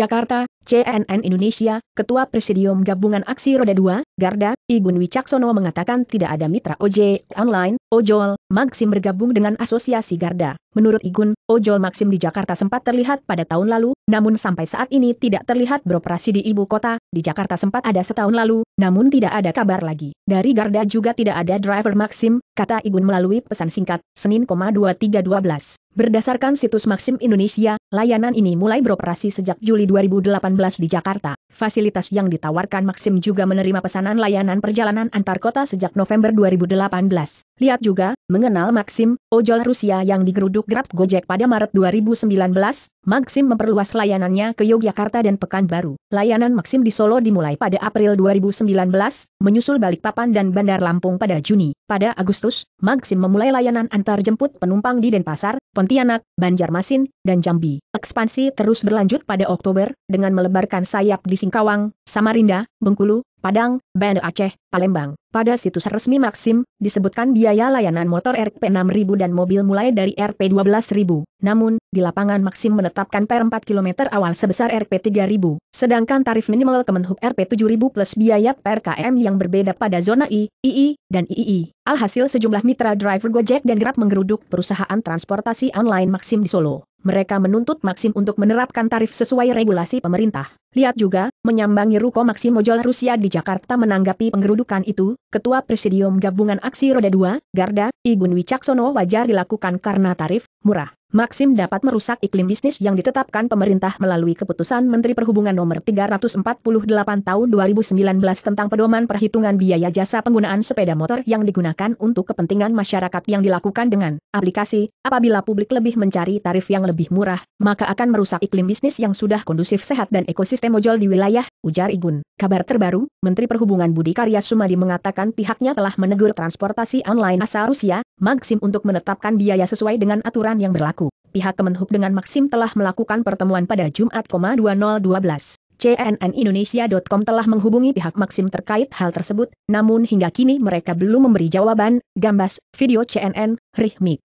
Jakarta, CNN Indonesia, Ketua Presidium Gabungan Aksi Roda 2, Garda, Igun Wicaksono mengatakan tidak ada mitra ojek online, ojol, Maxim bergabung dengan Asosiasi Garda. Menurut Igun, ojol Maxim di Jakarta sempat terlihat pada tahun lalu, namun sampai saat ini tidak terlihat beroperasi di ibu kota. Di Jakarta sempat ada setahun lalu, namun tidak ada kabar lagi. Dari Garda juga tidak ada driver Maxim, kata Igun melalui pesan singkat, Senin, 2312. Berdasarkan situs Maxim Indonesia, layanan ini mulai beroperasi sejak Juli 2018 di Jakarta. Fasilitas yang ditawarkan Maxim juga menerima pesanan layanan perjalanan antar kota sejak November 2018. Lihat juga, mengenal Maxim, ojol Rusia yang digeruduk Grab Gojek pada Maret 2019, Maxim memperluas layanannya ke Yogyakarta dan Pekanbaru. Layanan Maxim di Solo dimulai pada April 2019, menyusul Balikpapan dan Bandar Lampung pada Juni. Pada Agustus, Maxim memulai layanan antar jemput penumpang di Denpasar, Pontianak, Banjarmasin, dan Jambi. Ekspansi terus berlanjut pada Oktober, dengan melebarkan sayap di Singkawang, Samarinda, Bengkulu, Padang, Banda Aceh, Palembang. Pada situs resmi Maxim, disebutkan biaya layanan motor Rp 6.000 dan mobil mulai dari Rp 12.000. Namun, di lapangan Maxim menetapkan per 4 km awal sebesar Rp 3.000. Sedangkan tarif minimal Kemenhub Rp 7.000 plus biaya per KM yang berbeda pada zona I, II, dan III. Alhasil sejumlah mitra driver Gojek dan Grab menggeruduk perusahaan transportasi online Maxim di Solo. Mereka menuntut Maxim untuk menerapkan tarif sesuai regulasi pemerintah. Lihat juga, menyambangi Ruko Maxim Ojol Rusia di Jakarta menanggapi penggerudukan itu, Ketua Presidium Gabungan Aksi Roda 2, Garda, Igun Wicaksono wajar dilakukan karena tarif murah. Maxim dapat merusak iklim bisnis yang ditetapkan pemerintah melalui keputusan Menteri Perhubungan nomor 348 tahun 2019 tentang pedoman perhitungan biaya jasa penggunaan sepeda motor yang digunakan untuk kepentingan masyarakat yang dilakukan dengan aplikasi. Apabila publik lebih mencari tarif yang lebih murah, maka akan merusak iklim bisnis yang sudah kondusif sehat dan ekosistem ojol di wilayah, ujar Igun. Kabar terbaru, Menteri Perhubungan Budi Karya Sumadi mengatakan pihaknya telah menegur transportasi online asal Rusia, Maxim untuk menetapkan biaya sesuai dengan aturan yang berlaku. Pihak Kemenhub dengan Maxim telah melakukan pertemuan pada Jumat, 2012. CNNIndonesia.com telah menghubungi pihak Maxim terkait hal tersebut, namun hingga kini mereka belum memberi jawaban, gambas, video CNN, Rihmik.